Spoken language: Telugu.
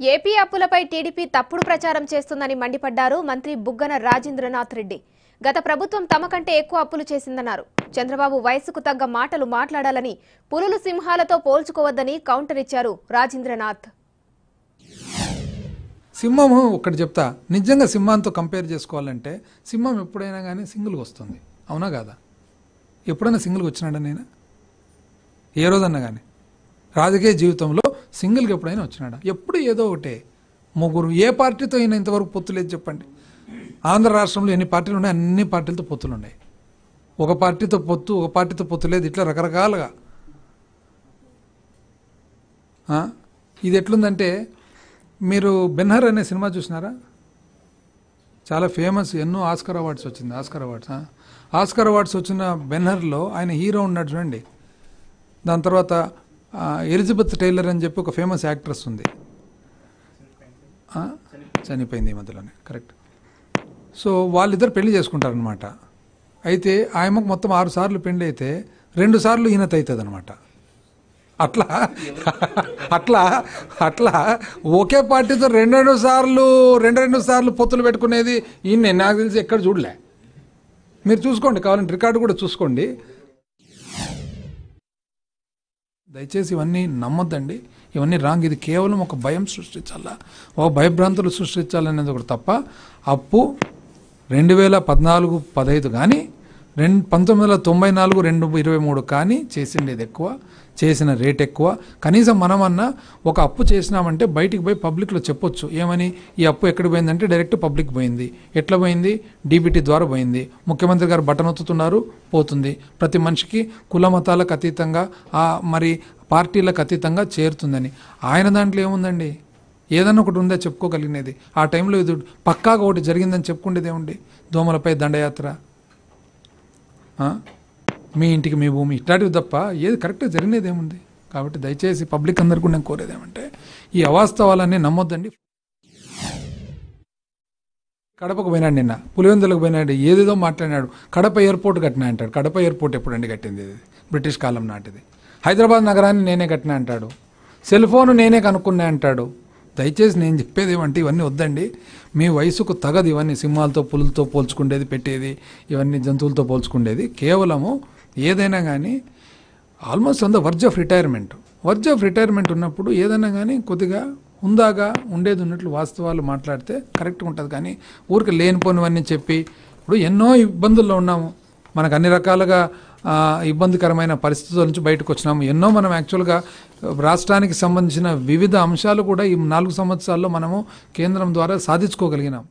ఏపీ అప్పులపై టీడీపీ తప్పుడు ప్రచారం చేస్తుందని మండిపడ్డారు మంత్రి బుగ్గన రాజేంద్రనాథ్ రెడ్డి. గత ప్రభుత్వం తమ కంటే ఎక్కువ అప్పులు చేసిందన్నారు. చంద్రబాబు వయసుకు తగ్గ మాటలు మాట్లాడాలని పులులు సింహాలతో పోల్చుకోవద్దని కౌంటర్ ఇచ్చారు రాజేంద్రనాథ్. సింహము ఒకటి చెప్తా నిజంగా సింహంతో కంపేర్ చేసుకోవాలంటే సింహం ఎప్పుడైనా కానీ సింగిల్గా వస్తుంది. అవునా కాదా? ఎప్పుడైనా సింగిల్గా వచ్చినాడా నేను? ఏ రోజన్నా కానీ రాజకీయ జీవితంలో సింగిల్గా ఎప్పుడైనా వచ్చినాడా? ఎప్పుడు ఏదో ఒకటే. ముగ్గురు ఏ పార్టీతో అయినా ఇంతవరకు పొత్తు లేదు చెప్పండి. ఆంధ్ర రాష్ట్రంలో ఎన్ని పార్టీలు ఉన్నాయి అన్ని పార్టీలతో పొత్తులు ఉన్నాయి. ఒక పార్టీతో పొత్తు ఒక పార్టీతో పొత్తు లేదు ఇట్లా రకరకాలుగా. ఇది ఎట్లుందంటే మీరు బెన్హర్ అనే సినిమా చూసినారా? చాలా ఫేమస్ ఎన్నో ఆస్కర్ అవార్డ్స్ వచ్చింది ఆస్కర్ అవార్డ్స్ ఆస్కర్ అవార్డ్స్ వచ్చిన బెన్హర్లో ఆయన హీరో ఉన్నాడు చూడండి. దాని తర్వాత ఎలిజబెత్ టైలర్ అని చెప్పి ఒక ఫేమస్ యాక్ట్రెస్ ఉంది. చనిపోయింది ఈ మధ్యలోనే కరెక్ట్. సో వాళ్ళిద్దరు పెళ్ళి చేసుకుంటారనమాట అయితే ఆయనకు మొత్తం ఆరు సార్లు పెళ్ళి అయితే రెండు సార్లు ఈయనత అవుతుంది అనమాట అట్లా అట్లా అట్లా ఒకే పార్టీతో రెండు రెండు సార్లు రెండు రెండు సార్లు పొత్తులు పెట్టుకునేది ఈయన నాకు తెలిసి ఎక్కడ చూడలే. మీరు చూసుకోండి కావాలంటే రికార్డు కూడా చూసుకోండి. దయచేసి ఇవన్నీ నమ్మొద్దండి. ఇవన్నీ రాంగ్. ఇది కేవలం ఒక భయం సృష్టించాలా? ఒక భయభ్రాంతులు సృష్టించాలనేది ఒకటి తప్ప అప్పు రెండు వేల పద్నాలుగు పదహైదు కానీ రెండు పంతొమ్మిది వందల తొంభై నాలుగు రెండు ఇరవై మూడు కానీ చేసిండేది ఎక్కువ చేసిన రేట్ ఎక్కువ. కనీసం మనమన్నా ఒక అప్పు చేసినామంటే బయటికి పోయి పబ్లిక్లో చెప్పొచ్చు. ఏమని? ఈ అప్పు ఎక్కడికి పోయిందంటే డైరెక్ట్ పబ్లిక్ పోయింది. ఎట్లా పోయింది? డీబీటీ ద్వారా పోయింది. ముఖ్యమంత్రి గారు బటన్ ఒత్తుతున్నారు పోతుంది. ప్రతి మనిషికి కుల మతాలకు అతీతంగా ఆ మరి పార్టీలకు అతీతంగా చేరుతుందని. ఆయన దాంట్లో ఏముందండి? ఏదన్నా ఒకటి ఉందా చెప్పుకోగలిగినది. ఆ టైంలో ఇది పక్కాగా ఒకటి జరిగిందని చెప్పుకుండేది దోమలపై దండయాత్ర. మీ ఇంటికి మీ భూమి ఇట్లాంటివి తప్ప ఏది కరెక్ట్గా జరిగినది ఏముంది కాబట్టి దయచేసి పబ్లిక్ అందరికీ నేను కోరేది ఏమంటే ఈ అవాస్తవాలన్నీ నమ్మొద్దండి. కడపకు పోయినాడు నిన్న పులివెందులకు పోయినాడు ఏదేదో మాట్లాడినాడు. కడప ఎయిర్పోర్ట్ కట్టినా అంటాడు. కడప ఎయిర్పోర్ట్ ఎప్పుడండి కట్టింది ఇది? బ్రిటిష్ కాలం నాటిది. హైదరాబాద్ నగరాన్ని నేనే కట్టినా అంటాడు. సెల్ ఫోన్ నేనే కనుక్కున్నా అంటాడు. దయచేసి నేను చెప్పేది ఏమంటే ఇవన్నీ వద్దండి. మీ వయసుకు తగదు ఇవన్నీ సింహాలతో పులులతో పోల్చుకుండేది పెట్టేది ఇవన్నీ జంతువులతో పోల్చుకుండేది. కేవలము ఏదైనా కానీ almost on the verge of retirement. Verge of retirement ఉన్నప్పుడు ఏదైనా కానీ కొద్దిగా ఉందాగా ఉండేది ఉన్నట్లు వాస్తవాలు మాట్లాడితే కరెక్ట్గా ఉంటుంది. కానీ ఊరికి లేనిపోనివన్నీ చెప్పి ఇప్పుడు ఎన్నో ఇబ్బందుల్లో ఉన్నాము. మనకు అన్ని రకాలుగా ఇబ్బందికరమైన పరిస్థితుల నుంచి బయటకు వచ్చినాము. ఎన్నో మనం యాక్చువల్గా రాష్ట్రానికి సంబంధించిన వివిధ అంశాలు కూడా ఈ నాలుగు సంవత్సరాల్లో మనము కేంద్రం ద్వారా సాధించుకోగలిగినాం.